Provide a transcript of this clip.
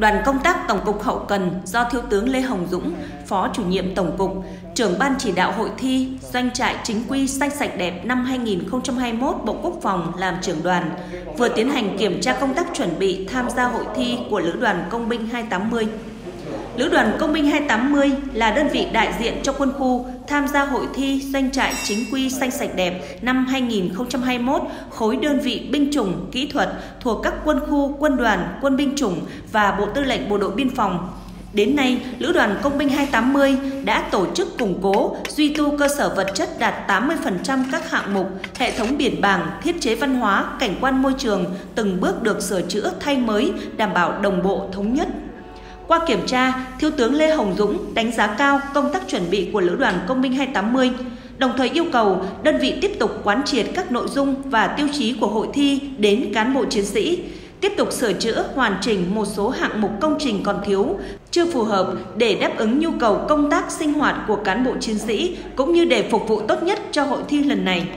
Đoàn công tác Tổng cục Hậu cần do Thiếu tướng Lê Hồng Dũng, Phó chủ nhiệm Tổng cục, trưởng ban chỉ đạo hội thi Doanh trại chính quy xanh sạch đẹp năm 2021 Bộ Quốc phòng làm trưởng đoàn, vừa tiến hành kiểm tra công tác chuẩn bị tham gia hội thi của Lữ đoàn Công binh 280. Lữ đoàn Công binh 280 là đơn vị đại diện cho quân khu tham gia hội thi doanh trại chính quy xanh sạch đẹp năm 2021 khối đơn vị binh chủng kỹ thuật thuộc các quân khu, quân đoàn, quân binh chủng và Bộ Tư lệnh Bộ đội Biên phòng. Đến nay, Lữ đoàn Công binh 280 đã tổ chức củng cố, duy tu cơ sở vật chất đạt 80% các hạng mục, hệ thống biển bảng, thiết chế văn hóa, cảnh quan môi trường từng bước được sửa chữa thay mới, đảm bảo đồng bộ thống nhất. Qua kiểm tra, Thiếu tướng Lê Hồng Dũng đánh giá cao công tác chuẩn bị của Lữ đoàn Công binh 280, đồng thời yêu cầu đơn vị tiếp tục quán triệt các nội dung và tiêu chí của hội thi đến cán bộ chiến sĩ, tiếp tục sửa chữa hoàn chỉnh một số hạng mục công trình còn thiếu, chưa phù hợp để đáp ứng nhu cầu công tác sinh hoạt của cán bộ chiến sĩ cũng như để phục vụ tốt nhất cho hội thi lần này.